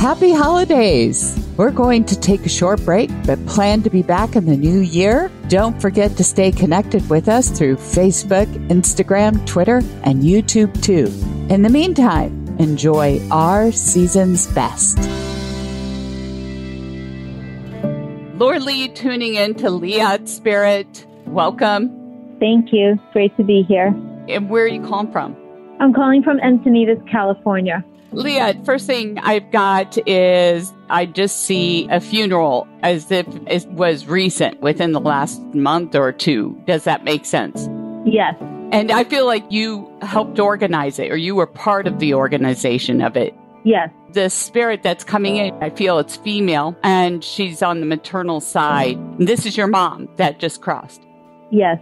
Happy holidays! We're going to take a short break, but plan to be back in the new year. Don't forget to stay connected with us through Facebook, Instagram, Twitter, and YouTube too. In the meantime, enjoy our season's best. Laura Lee tuning in to Liat Spirit. Welcome. Thank you. Great to be here. And where are you calling from? I'm calling from Encinitas, California. Leah, first thing I've got is I just see a funeral as if it was recent within the last month or two. Does that make sense? Yes. And I feel like you helped organize it or you were part of the organization of it. Yes. The spirit that's coming in, I feel it's female and she's on the maternal side. This is your mom that just crossed. Yes.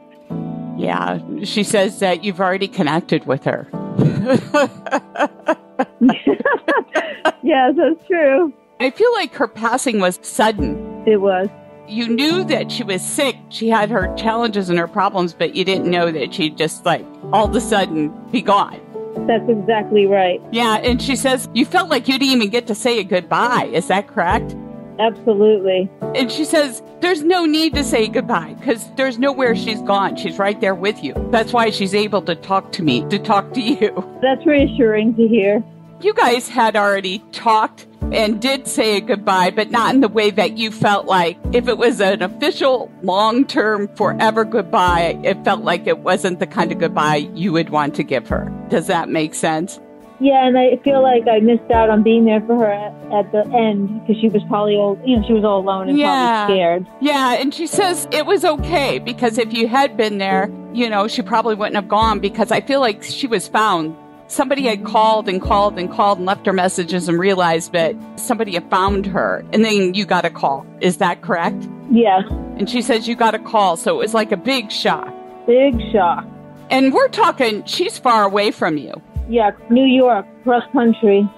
Yeah. She says that you've already connected with her. yes, that's true. I feel like her passing was sudden. It was. You knew that she was sick. She had her challenges and her problems, but you didn't know that she'd just like all of a sudden be gone. That's exactly right. Yeah, and she says you felt like you didn't even get to say a goodbye. Is that correct? Absolutely. And she says there's no need to say goodbye because there's nowhere she's gone. She's right there with you. That's why she's able to talk to me, to talk to you. That's reassuring to hear. You guys had already talked and did say a goodbye, but not in the way that you felt like if it was an official long term forever goodbye, it felt like it wasn't the kind of goodbye you would want to give her. Does that make sense? Yeah, and I feel like I missed out on being there for her at, at the end because she was probably all, you know, she was all alone and Yeah. probably scared. Yeah, and she says it was okay because if you had been there, you know, she probably wouldn't have gone because I feel like she was found. Somebody had called and called and called and left her messages and realized that somebody had found her. And then you got a call. Is that correct? Yeah. And she says you got a call. So it was like a big shock. Big shock. And we're talking, she's far away from you. Yeah, New York, cross country.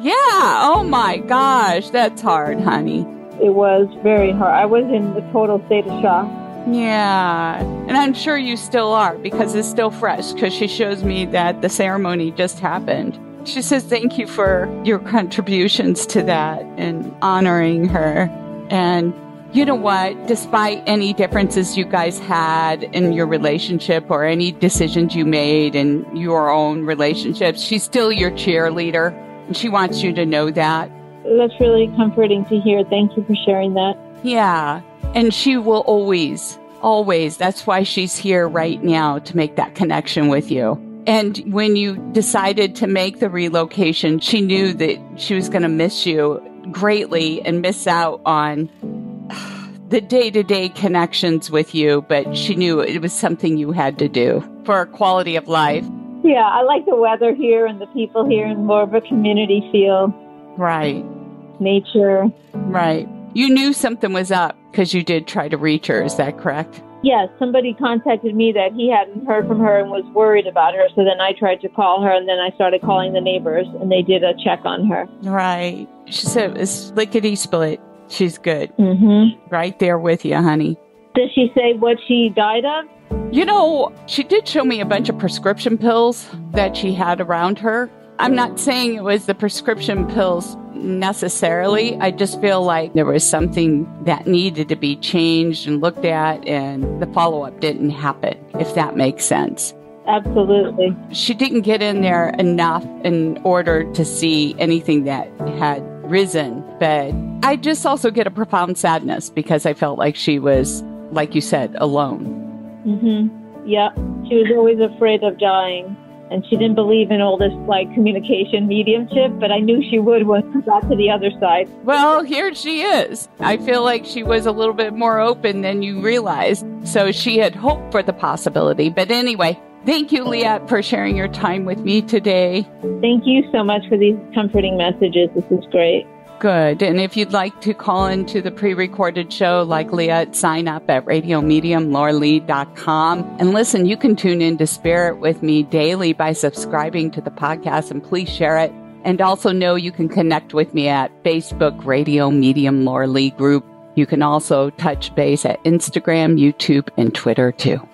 Yeah. Oh my gosh. That's hard, honey. It was very hard. I was in a total state of shock. Yeah. And I'm sure you still are because it's still fresh because she shows me that the ceremony just happened. She says thank you for your contributions to that and honoring her. And you know what? Despite any differences you guys had in your relationship or any decisions you made in your own relationships, she's still your cheerleader. And she wants you to know that. That's really comforting to hear. Thank you for sharing that. Yeah. And she will always, always, that's why she's here right now to make that connection with you. And when you decided to make the relocation, she knew that she was going to miss you greatly and miss out on the day to day connections with you, but she knew it was something you had to do for a quality of life. Yeah, I like the weather here and the people here and more of a community feel, Right, nature. right. You knew something was up because you did try to reach her. Is that correct? Yes, somebody contacted me that he hadn't heard from her and was worried about her. So then I tried to call her and then I started calling the neighbors and they did a check on her. Right. She said it was lickety split. She's good. Mm-hmm. Right there with you, honey. Did she say what she died of? You know, she did show me a bunch of prescription pills that she had around her. I'm not saying it was the prescription pills necessarily. I just feel like there was something that needed to be changed and looked at, and the follow up didn't happen, if that makes sense. Absolutely. She didn't get in there enough in order to see anything that had risen, but I just also get a profound sadness because I felt like she was, like you said, alone. Mm-hmm. Yeah. She was always afraid of dying. And she didn't believe in all this like communication mediumship, but I knew she would once she got to the other side. Well, here she is. I feel like she was a little bit more open than you realized. So she had hoped for the possibility. But anyway, thank you, Liat, for sharing your time with me today. Thank you so much for these comforting messages. This is great. Good. And if you'd like to call into the pre-recorded show like Liat, sign up at radiomediumlauralee.com. And listen, you can tune in to Spirit with me daily by subscribing to the podcast and please share it. And also know you can connect with me at Facebook Radio Medium Laura Lee Group. You can also touch base at Instagram, YouTube, and Twitter too.